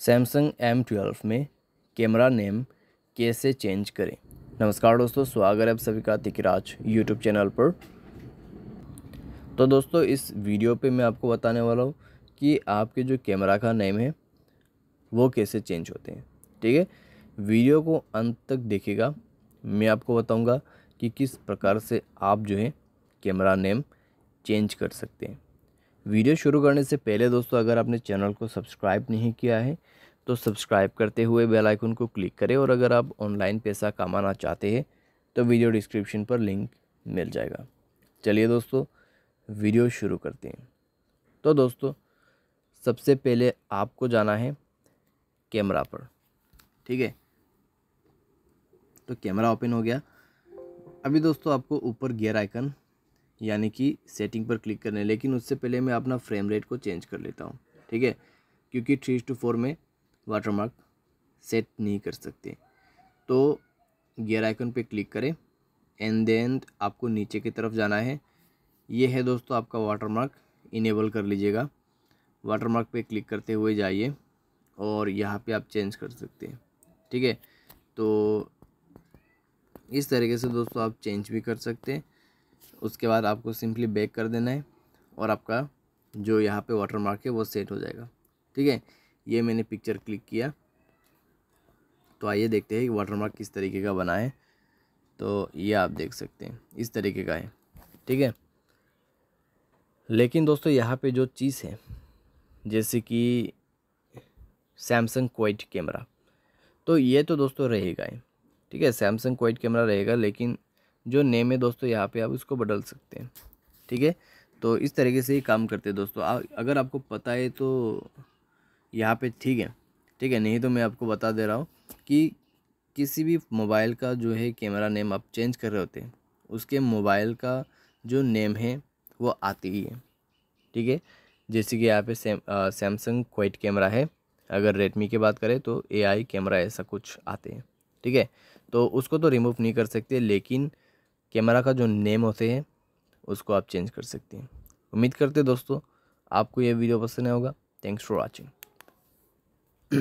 Samsung M twelve में camera name कैसे change करें? नमस्कार दोस्तों, स्वागत है आप सभी का तिकराज यूट्यूब चैनल पर। तो दोस्तों, इस वीडियो पे मैं आपको बताने वाला हूँ कि आपके जो कैमरा का नेम है, वो कैसे चेंज होते हैं। ठीक है? वीडियो को अंत तक देखिएगा। मैं आपको बताऊँगा कि किस प्रकार से आप जो है कैमरा नेम चेंज कर सकते हैं। वीडियो शुरू करने से पहले दोस्तों, अगर आपने चैनल को सब्सक्राइब नहीं किया है तो सब्सक्राइब करते हुए बेल आइकन को क्लिक करें और अगर आप ऑनलाइन पैसा कमाना चाहते हैं तो वीडियो डिस्क्रिप्शन पर लिंक मिल जाएगा। चलिए दोस्तों, वीडियो शुरू करते हैं। तो दोस्तों, सबसे पहले आपको जाना है कैमरा पर, ठीक है? तो कैमरा ओपन हो गया। अभी दोस्तों, आपको ऊपर गियर आइकन यानी कि सेटिंग पर क्लिक करने। लेकिन उससे पहले मैं अपना फ्रेम रेट को चेंज कर लेता हूँ, ठीक है? क्योंकि थ्री टू फोर में वाटरमार्क सेट नहीं कर सकते। तो गियर आइकन पे क्लिक करें एंड देन आपको नीचे की तरफ़ जाना है। ये है दोस्तों आपका वाटरमार्क इनेबल कर लीजिएगा। वाटरमार्क पे क्लिक करते हुए जाइए और यहाँ पे आप चेंज कर सकते हैं, ठीक है? तो इस तरीके से दोस्तों आप चेंज भी कर सकते हैं। उसके बाद आपको सिंपली बैक कर देना है और आपका जो यहाँ पे वाटर मार्क है वो सेट हो जाएगा। ठीक है? ये मैंने पिक्चर क्लिक किया। तो आइए देखते हैं कि वाटर मार्क किस तरीके का बना है। तो ये आप देख सकते हैं, इस तरीके का है। ठीक है? लेकिन दोस्तों, यहाँ पे जो चीज़ है, जैसे कि सैमसंग क्वाइट कैमरा तो ये तो दोस्तों रहेगा ही। ठीक है? सैमसंग क्वाइट कैमरा रहेगा, लेकिन जो नेम है दोस्तों यहाँ पे आप इसको बदल सकते हैं। ठीक है? तो इस तरीके से ही काम करते हैं दोस्तों। आ, अगर आपको पता है तो यहाँ पे ठीक है। ठीक है? नहीं तो मैं आपको बता दे रहा हूँ कि किसी भी मोबाइल का जो है कैमरा नेम आप चेंज कर रहे होते हैं उसके मोबाइल का जो नेम है वो आती ही है। ठीक है? जैसे कि यहाँ पे सैम सैमसंग क्वाइट कैमरा है। अगर रेडमी की बात करें तो AI कैमरा ऐसा कुछ आते हैं। ठीक है? तो उसको तो रिमूव नहीं कर सकते लेकिन कैमरा का जो नेम होते हैं, उसको आप चेंज कर सकते हैं। उम्मीद करते हैं दोस्तों, आपको यह वीडियो पसंद आया होगा। Thanks for watching